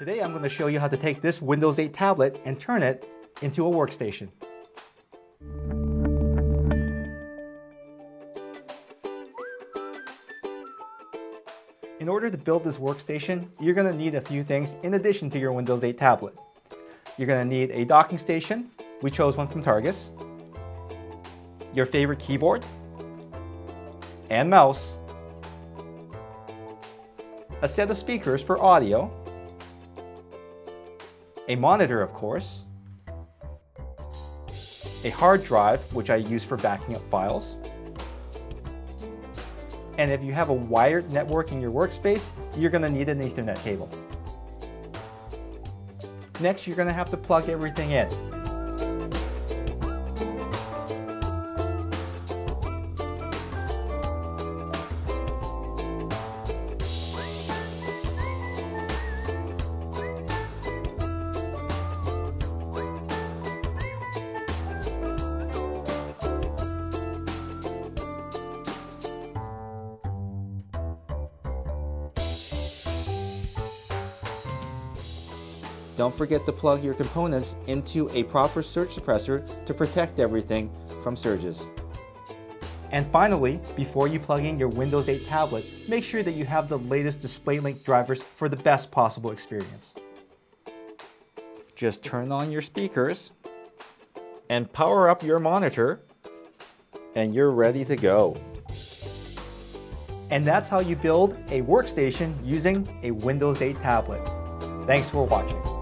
Today I'm going to show you how to take this Windows 8 tablet and turn it into a workstation. In order to build this workstation, you're going to need a few things in addition to your Windows 8 tablet. You're going to need a docking station, we chose one from Targus, your favorite keyboard, and mouse, a set of speakers for audio, a monitor of course, a hard drive which I use for backing up files, and if you have a wired network in your workspace, you're going to need an Ethernet cable. Next, you're going to have to plug everything in. Don't forget to plug your components into a proper surge suppressor to protect everything from surges. And finally, before you plug in your Windows 8 tablet, make sure that you have the latest DisplayLink drivers for the best possible experience. Just turn on your speakers and power up your monitor and you're ready to go. And that's how you build a workstation using a Windows 8 tablet. Thanks for watching.